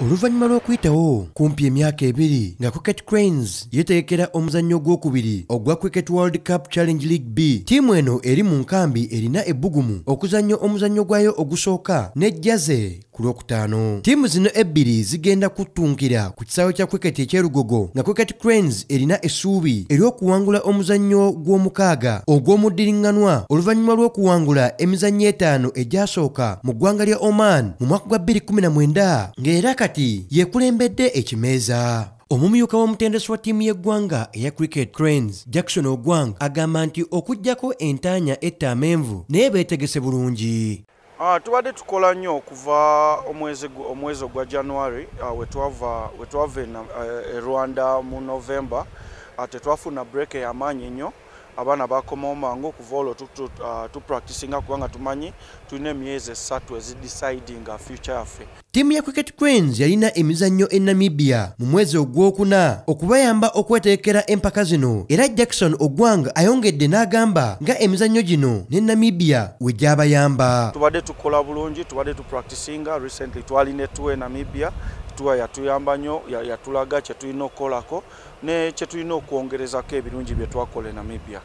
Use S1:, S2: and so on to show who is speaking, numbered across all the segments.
S1: oluvannyuma lw'okuyitawo kumpi emyaka ebiri nga cricket cranes yetegekera omuzannyo ogwokubiri ogwa cricket world cup challenge league b. Ttiimu eno eri mu nkambi erina ebbugumu okuzannyo omuzannyo gwayo ogusooka nejjaze ku lwokutaano. Ttiimu zino ebbiri zigenda kuttunkira ku kisaawe kya cricket ekyerugogo nga cricket cranes erina essuubi ery'okuwangula omuzannyo gw'omukaaga ogw'omuddiriŋŋanwa oluvannyuma lw'okuwangula emizannyo etaano egyasooka mu ggwanga lya oman mu mwaka gwa 2019 ng'era kati yeekulembedde ekimeeza. Omumyuka w'omutendesi wa ttiimu y'eggwanga eya cricket cranes jackson ogwang agamba nti okugyako entaanya etta amenvu naye beetegese bulungi
S2: tubadde tukola nnyo okuva omwezi omwezi ogwa january uh, wetwava wetwava uh, e rwanda mu november. Uh, tetwafuna break ey'amaanyi nnyo abaana bakomawo mangu okuva olwo tu- tu- tupracticinga kubanga tumanyi tulina emyezi esatu ezidecidinga future yaffe.
S1: Ttiimu ya cricket cranes yalina emizannyo e namibia mu mwezi ogwokuna okubayamba okweteekera empaka zino. Era jackson ogwang ayongedde n'agamba nga emizannyo gino ne namibia we gyabayamba.
S2: Tubadde tukola bulungi tubadde tupracticinga recently twalina etuwa e namibia tuwa yatuyamba nnyo ya- yatulaga kye tulina okukolako ne kye tulina okwongerezako ebirungi bye twakola e namibia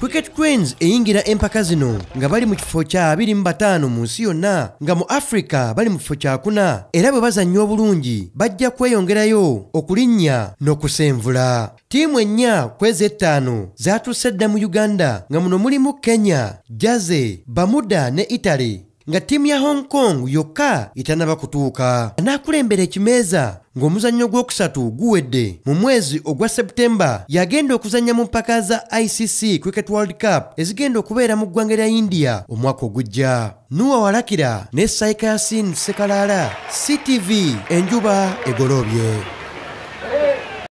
S1: cricket cranes eyingira empaka zino nga bali mu kifo kya 25 mu nsi yonna nga mu africa bali mu kifo kyakuna era bwe bazannya obulungi bajja kweyongerayo okulinnya n'okusenvula. Ttiimu ennya kwezi ettaano zaatuuse dda mu uganda nga muno mulimu kenya jaze bamuda ne italy nga ttiimu ya hong kong yokka etannaba kutuuka. Anaakulembera ekimeeza ng'omuzannyo gwokusatu guwedde mu mwezi ogwa seputemba yagenda okuzannya mu mpaka za icc cricket world cup ezigenda okubeera mu ggwanga lya india omwaka ogujja. Nuwa walakira ne saikayasin sekalaala ctv enjuba egolobye